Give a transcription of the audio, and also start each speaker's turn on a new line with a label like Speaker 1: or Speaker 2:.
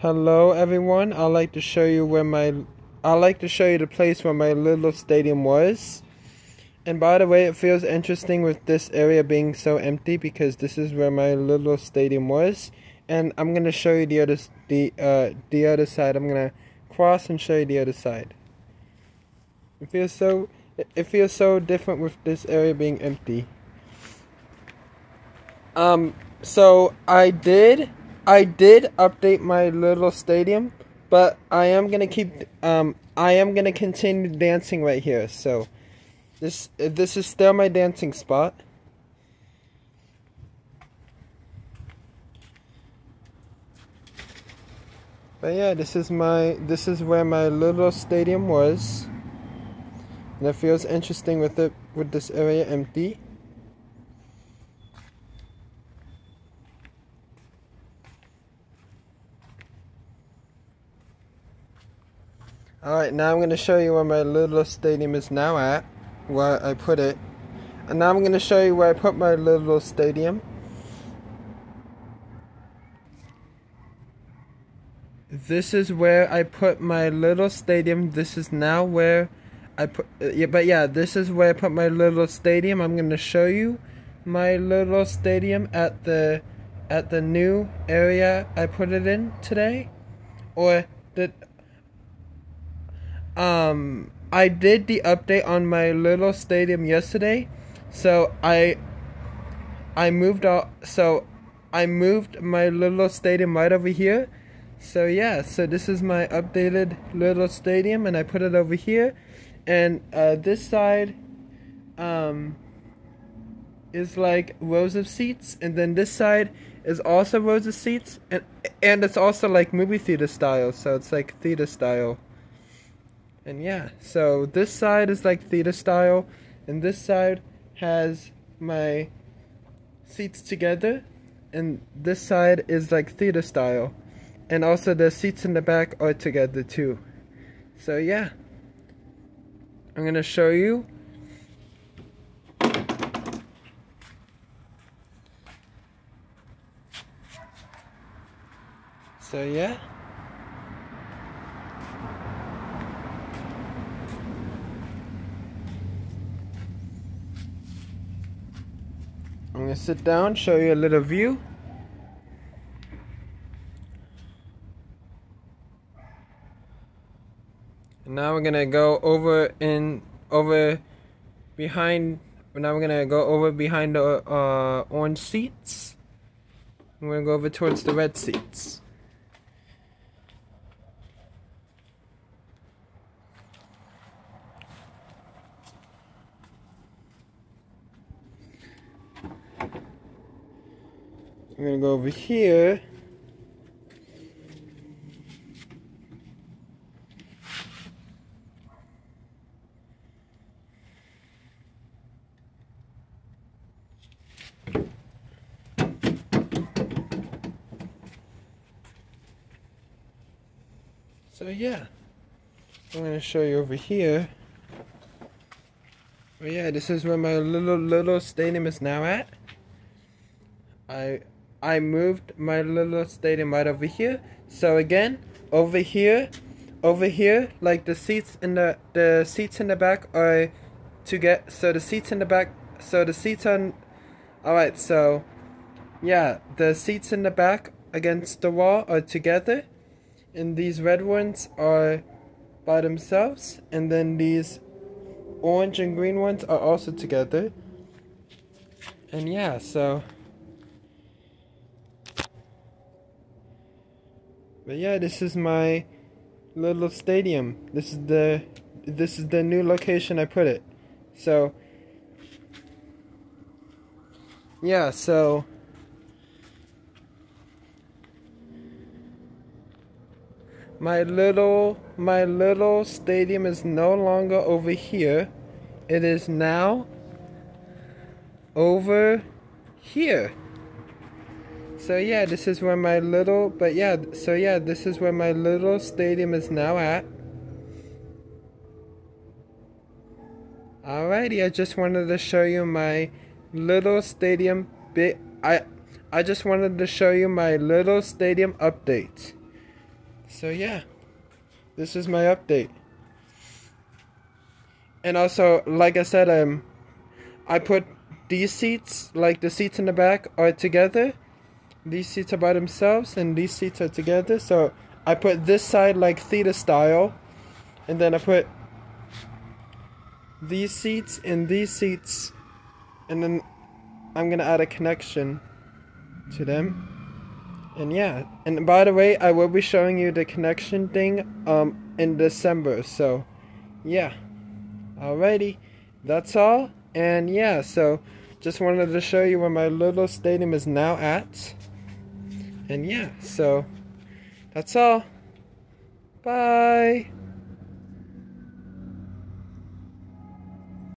Speaker 1: Hello everyone. I'd like to show you where my I'd like to show you the place where my little stadium was. And by the way, it feels interesting with this area being so empty because this is where my little stadium was. And I'm gonna show you the other the uh the other side. I'm gonna cross and show you the other side. It feels so it feels so different with this area being empty. Um so I did I did update my little stadium, but I am gonna keep um I am gonna continue dancing right here. So this this is still my dancing spot. But yeah, this is my this is where my little stadium was. And it feels interesting with it with this area empty. Alright, now I'm going to show you where my little stadium is now at, where I put it. And now I'm going to show you where I put my little stadium. This is where I put my little stadium. This is now where I put, uh, yeah, but yeah, this is where I put my little stadium. I'm going to show you my little stadium at the, at the new area I put it in today. Or the, um I did the update on my little stadium yesterday. So I I moved out so I moved my little stadium right over here. So yeah, so this is my updated little stadium and I put it over here. And uh, this side um is like rows of seats and then this side is also rows of seats and and it's also like movie theater style, so it's like theater style. And yeah, so this side is like theater style, and this side has my seats together, and this side is like theater style. And also the seats in the back are together too. So yeah, I'm gonna show you. So yeah. Gonna sit down, show you a little view. And now we're gonna go over in over behind. Now we're gonna go over behind the uh, orange seats. We're gonna go over towards the red seats. I'm gonna go over here. So yeah, I'm gonna show you over here. But yeah, this is where my little little stadium is now at. I I moved my little stadium right over here. So again, over here, over here, like the seats in the the seats in the back are to get so the seats in the back so the seats on alright so yeah the seats in the back against the wall are together and these red ones are by themselves and then these orange and green ones are also together and yeah so But yeah, this is my little stadium. This is the this is the new location I put it. So yeah, so my little my little stadium is no longer over here. It is now over here so yeah, this is where my little, but yeah, so yeah, this is where my little stadium is now at. Alrighty, I just wanted to show you my little stadium bit. I I just wanted to show you my little stadium update. So yeah, this is my update. And also, like I said, um, I put these seats, like the seats in the back, are together. These seats are by themselves, and these seats are together. So I put this side like theater style, and then I put these seats and these seats, and then I'm gonna add a connection to them. And yeah, and by the way, I will be showing you the connection thing um in December. So, yeah. Alrighty, that's all. And yeah, so just wanted to show you where my little stadium is now at. And yeah, so that's all. Bye.